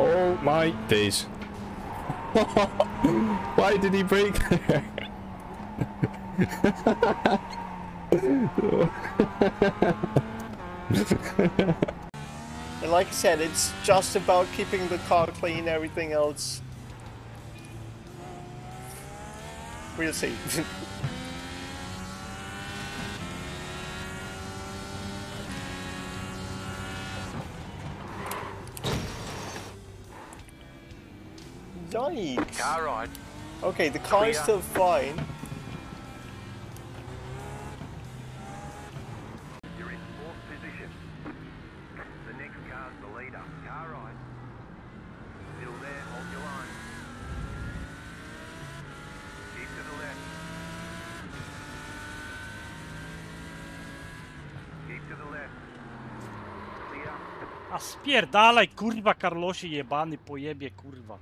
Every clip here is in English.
Oh my days. Why did he break there? And like I said, it's just about keeping the car clean, everything else. We'll see. Yikes. Car ride. Okay, the car is still fine. You're in fourth position. The next car's the leader. Car ride. Still there, hold your line. Keep to the left. Keep to the left. Clear. A spierdalaj, kurwa, Karlosie jebany, pojebie, kurwa.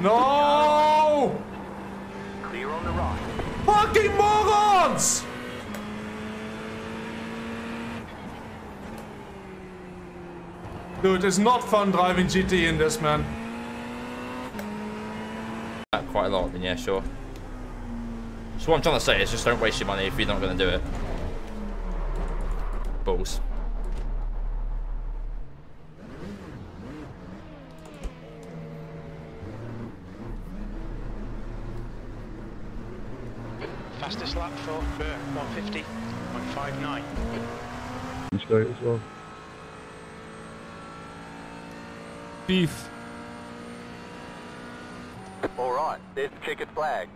No! Clear on the right. Fucking morons! Dude, it's not fun driving GT in this, man. quite a lot, then yeah, sure. So what I'm trying to say is just don't waste your money if you're not going to do it. Balls. Fastest lap for Burr, 150.59. Beef. All right, there's the checkered flag.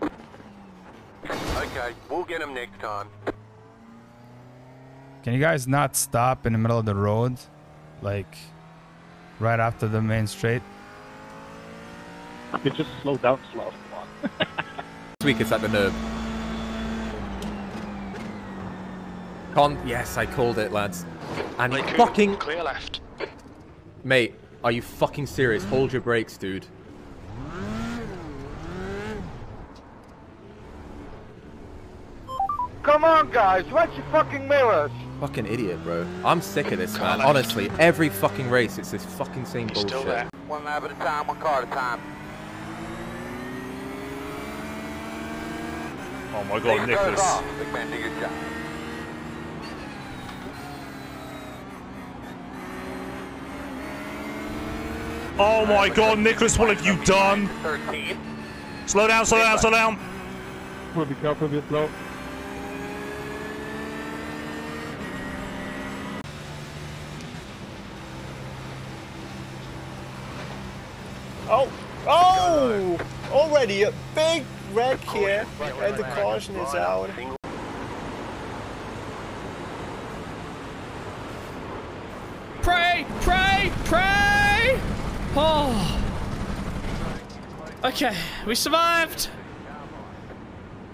Okay, we'll get him next time. Can you guys not stop in the middle of the road? Like, right after the main straight? You just slow down slow. This week it's at the nerve. Con, yes, I called it, lads. And Like, fucking, Clear left. mate, are you fucking serious? Hold your brakes, dude. Come on, guys, watch your fucking mirrors. Fucking idiot, bro. I'm sick of this, Car man. left. Honestly, every fucking race, it's this fucking same He's still bullshit. there. One lap at a time, one car at a time. Oh my god, Nicholas. Big man, do your job. Oh my god, Nicholas, what have you done? 13. Slow down, slow down, slow down. We'll be careful with slow. Oh! Oh! Already a big wreck here, and the caution is out. Oh. Okay, we survived.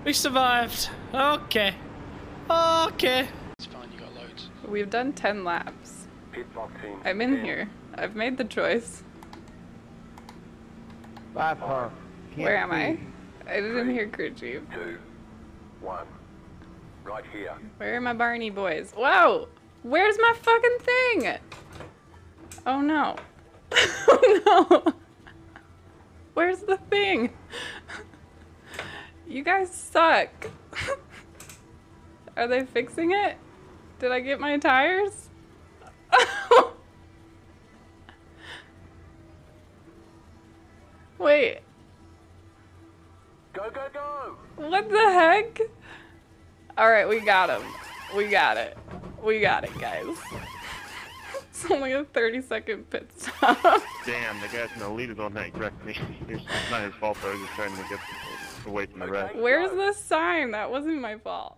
We survived. Okay. Okay. It's fine, you got loads. We've done 10 laps. Pit box team. I'm in here. I've made the choice. Where am I? I didn't hear crew chief. Two. One. Right here. Where are my Barney boys? Whoa! Where's my fucking thing? Oh no. Oh no. Where's the thing? You guys suck. Are they fixing it? Did I get my tires? Wait, Go, go, go! what the heck? Alright, we got him. We got it. We got it, guys. It's only a 30 second pit stop. Damn, the guys in the lead don't that correct me. It's not his fault though, he's just trying to get away from the wreck. Oh Where's the sign? That wasn't my fault.